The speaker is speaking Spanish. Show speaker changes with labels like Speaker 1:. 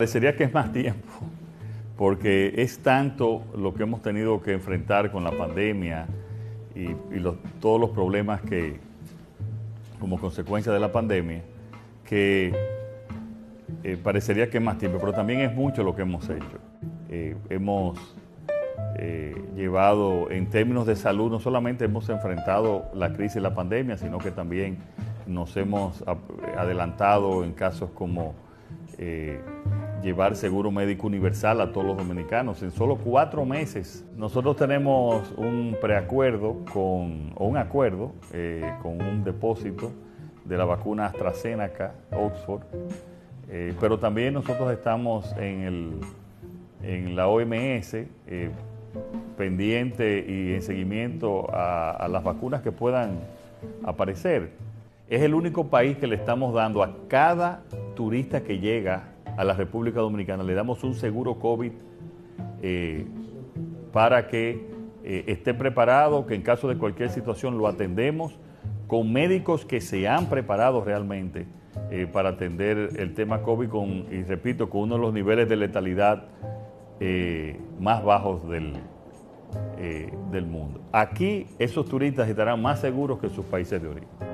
Speaker 1: Parecería que es más tiempo, porque es tanto lo que hemos tenido que enfrentar con la pandemia y, todos los problemas que, como consecuencia de la pandemia, que eh, parecería que es más tiempo, pero también es mucho lo que hemos hecho. Eh, hemos eh, llevado, en términos de salud, no solamente hemos enfrentado la crisis de la pandemia, sino que también nos hemos adelantado en casos como llevar seguro médico universal a todos los dominicanos. En solo cuatro meses nosotros tenemos un preacuerdo con, o un acuerdo eh, con un depósito de la vacuna AstraZeneca, Oxford, eh, pero también nosotros estamos en, el, en la OMS eh, pendiente y en seguimiento a, a las vacunas que puedan aparecer. Es el único país que le estamos dando a cada turista que llega a la República Dominicana, le damos un seguro COVID eh, para que eh, esté preparado, que en caso de cualquier situación lo atendemos con médicos que se han preparado realmente eh, para atender el tema COVID con, y repito, con uno de los niveles de letalidad más bajos del, del mundo. Aquí esos turistas estarán más seguros que sus países de origen.